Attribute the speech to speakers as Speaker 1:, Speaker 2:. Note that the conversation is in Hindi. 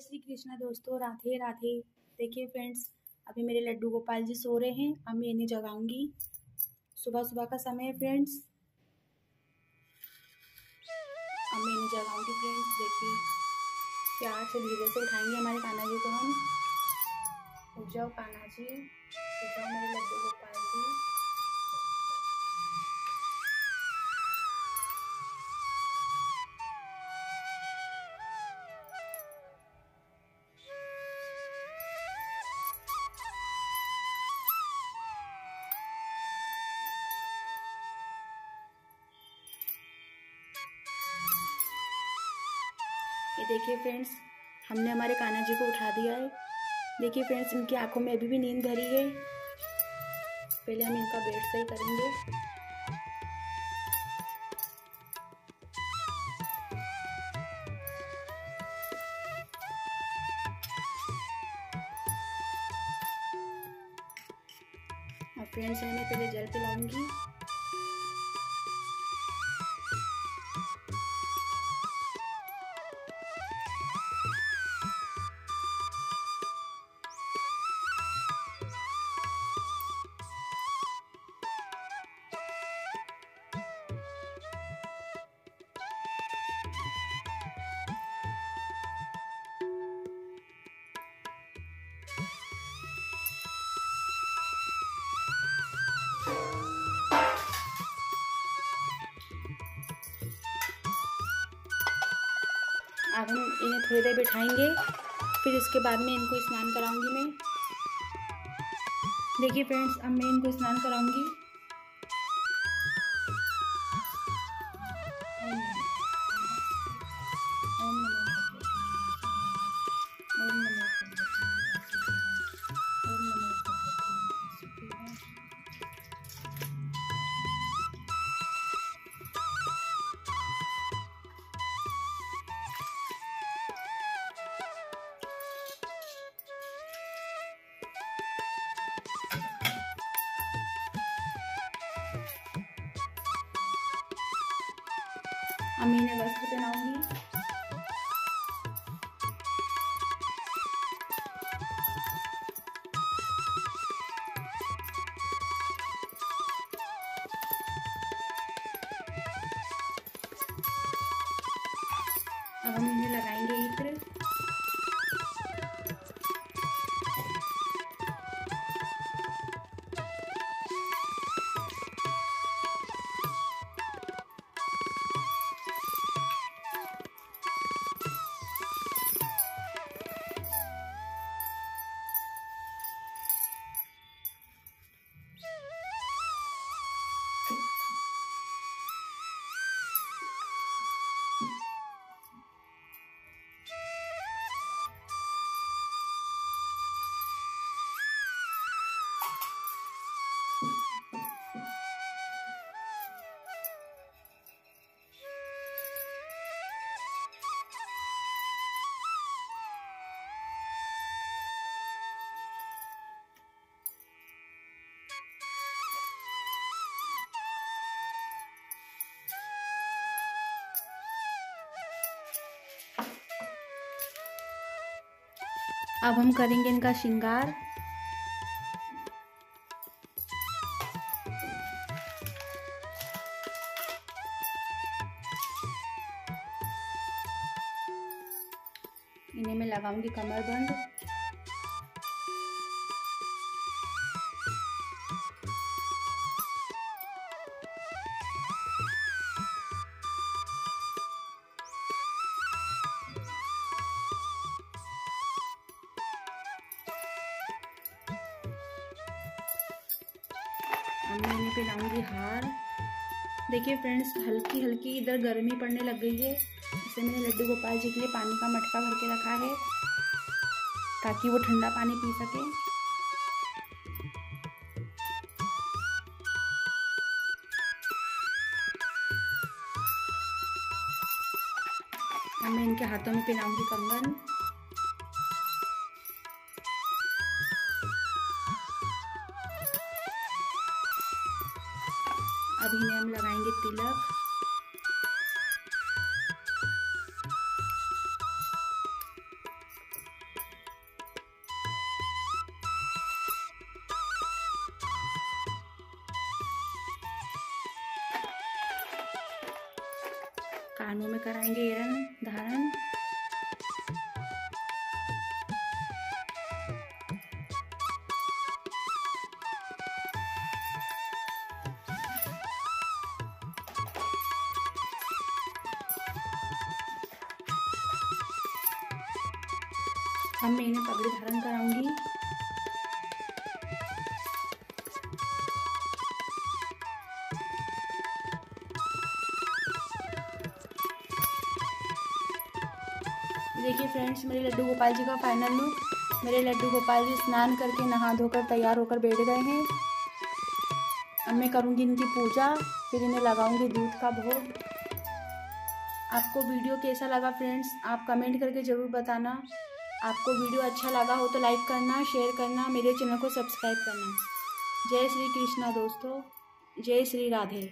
Speaker 1: श्री कृष्णा दोस्तों, राधे राधे। देखिए फ्रेंड्स अभी मेरे लड्डू गोपाल जी सो रहे हैं, अब मैं इन्हें जगाऊँगी। सुबह सुबह का समय है फ्रेंड्स अब मैं इन्हें जगाऊँगी फ्रेंड्स देखिए। प्यार से धीरे से उठाएँगे हमारे कान्हा जी को हम। उठ जाओ कान्हा जी उठ जाओ मेरे लड्डू गोपाल जी। देखिए फ्रेंड्स हमने हमारे कान्हा जी को उठा दिया है। देखिए फ्रेंड्स इनकी आँखों में अभी भी नींद भरी है। पहले हम इनका बेड सही करेंगे। फ्रेंड्स मैं पहले जल पिलाऊँगी। देर बिठाएँगे। फिर इसके बाद में इनको स्नान कराऊँगी मैं। देखिए फ्रेंड्स, अब मैं इनको स्नान कराऊँगी। अम्मी ने वस्त्र पहनाऊँगी अब अब हम करेंगे इनका श्रृंगार। इन्हें मैं लगाऊँगी कमर अब मैं इन्हें पहनाऊँगी हार। देखिए फ्रेंड्स हल्की हल्की इधर गर्मी पड़ने लग गई है। इसे मैंने लड्डू गोपाल जी के लिए पानी का मटका भर के रखा है, ताकि वो ठंडा पानी पी सके। अब मैं इनके हाथों में पहनाऊँगी कंगन। अब इन्हें हम लगाएँगे तिलक। कानों में कराएँगे रंग धारण। अब मैं इन्हें पगड़ी धारण कराऊँगी। देखिए फ्रेंड्स, मेरे लड्डू गोपाल जी का फाइनल लुक मेरे लड्डू गोपाल जी स्नान करके नहा धोकर तैयार होकर बैठ गए हैं। अब मैं करूँगी इनकी पूजा, फिर इन्हें लगाऊँगी दूध का भोग। आपको वीडियो कैसा लगा फ्रेंड्स, आप कमेंट करके ज़रूर बताना। आपको वीडियो अच्छा लगा हो तो लाइक करना, शेयर करना, मेरे चैनल को सब्सक्राइब करना। जय श्री कृष्णा दोस्तों, जय श्री राधे।